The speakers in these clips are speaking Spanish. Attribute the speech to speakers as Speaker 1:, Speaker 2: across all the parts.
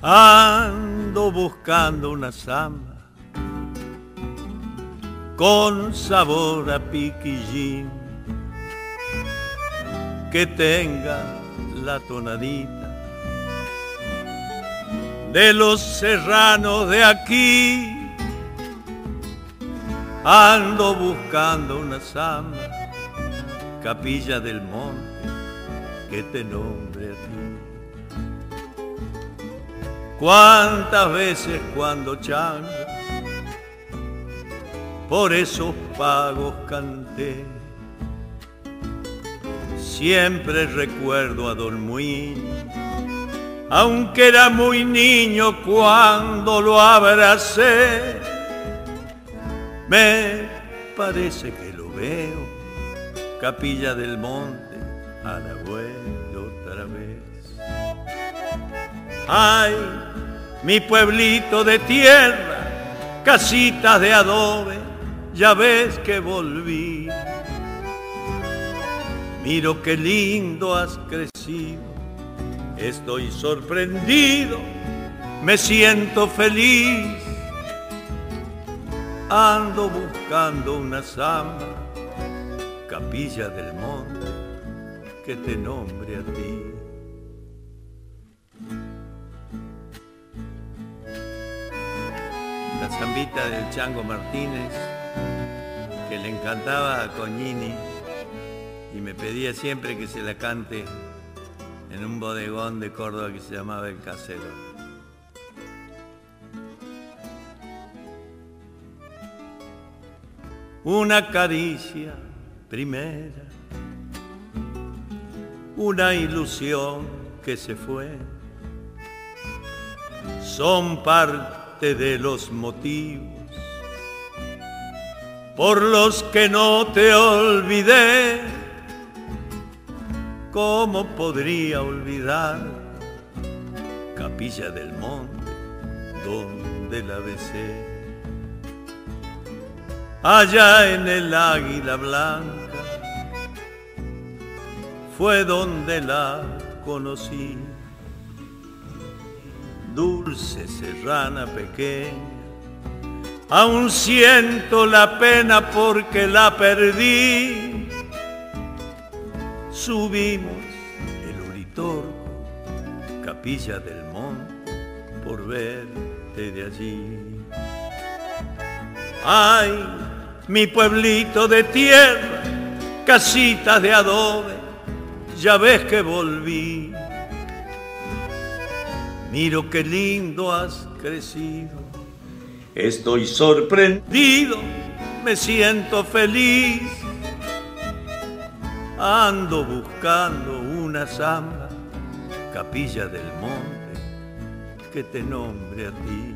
Speaker 1: Ando buscando una samba con sabor a piquillín que tenga la tonadita de los serranos de aquí. Ando buscando una samba, capilla del monte, que te nombre a ti. Cuántas veces cuando chango, por esos pagos canté. Siempre recuerdo a Don Muín, aunque era muy niño cuando lo abracé. Me parece que lo veo, capilla del monte, al abuelo otra vez. Ay, mi pueblito de tierra, casitas de adobe, ya ves que volví. Miro qué lindo has crecido, estoy sorprendido, me siento feliz. Ando buscando una samba, capilla del monte, que te nombre a ti. Zambita del Chango Martínez, que le encantaba a Coñini y me pedía siempre que se la cante en un bodegón de Córdoba que se llamaba El Casero. Una caricia primera, una ilusión que se fue, son parte de los motivos por los que no te olvidé. ¿Cómo podría olvidar Capilla del Monte, donde la besé? Allá en el águila blanca fue donde la conocí. Dulce serrana pequeña, aún siento la pena porque la perdí subimos el Uritorco, capilla del monte, por verte de allí. Ay, mi pueblito de tierra, casitas de adobe, ya ves que volví. Miro qué lindo has crecido, estoy sorprendido, me siento feliz ando buscando una samba, capilla del monte, que te nombre a ti.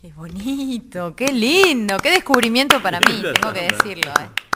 Speaker 2: Qué bonito, qué lindo, qué descubrimiento para mí, tengo que decirlo. ¿eh?